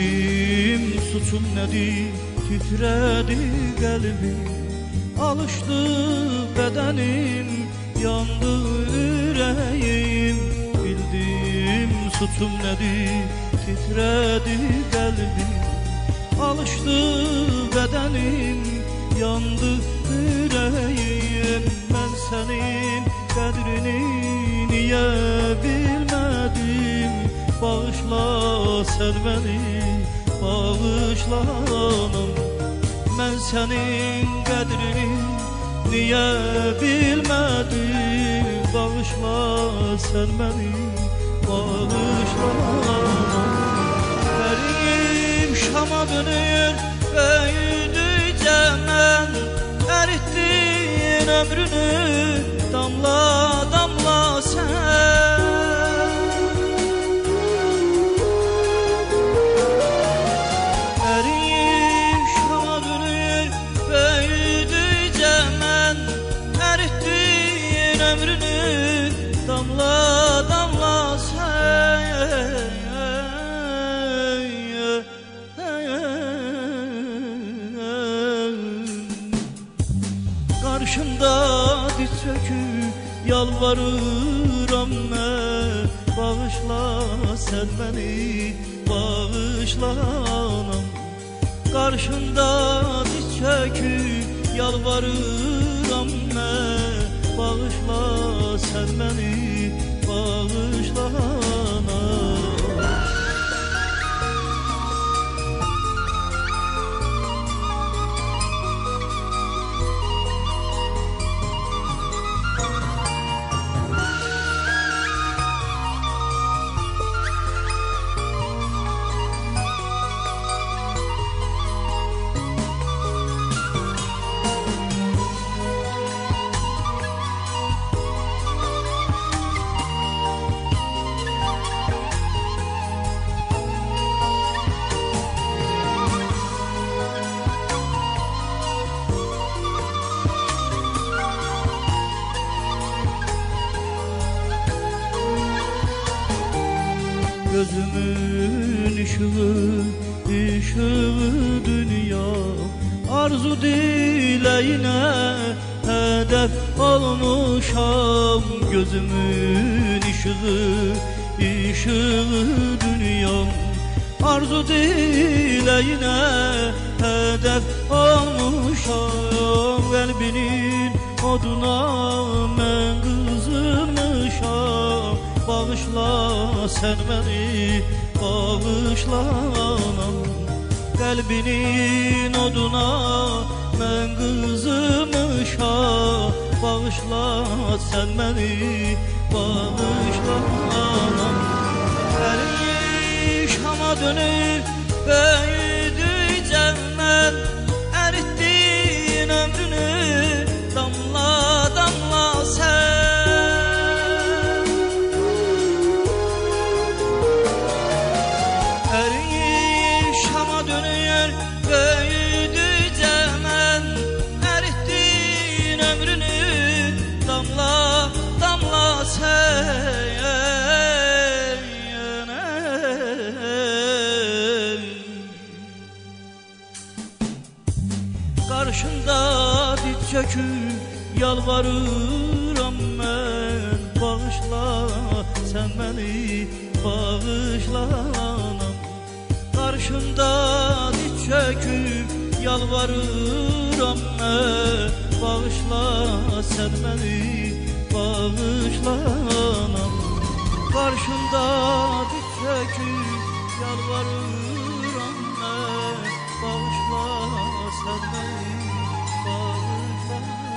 Bildim suçum nedir titredi kalbim Alıştı bedenim yandı yüreğim. Bildim suçum nedir titredi kalbim Alıştı bedenim yandı yüreğim. Ben senin kadrini Bağışla sen beni bağışla anam Ben senin kadrini niye bilmedim Bağışla sen beni bağışla anam Benim Şam'a dönür büyüdükçe ben Erittin ömrünü damla Karşında diz çöküp yalvarıram ben Bağışla sen beni bağışla anam. Karşında diz çöküp yalvarıram ben Bağışla sen beni bağışla Gözümün ışığı, ışığı dünya. Arzu dileğine hedef olmuşam Gözümün ışığı, ışığı dünya. Arzu dileğine hedef olmuşam Kalbinin oduna sen beni bağışla anam Kalbinin oduna ben kızmışa Bağışla sen beni bağışla anam Erin Şam'a dönür büyüdü ömrünü damla damla sen Karşında diz çöküp yalvarıram ben. Bağışla sen beni bağışla anam. Karşında diz çöküp yalvarıram ben bağışla sen beni bağışla anam. Karşında dik çekip yalvarır anne Bağışla sen beni bağışla.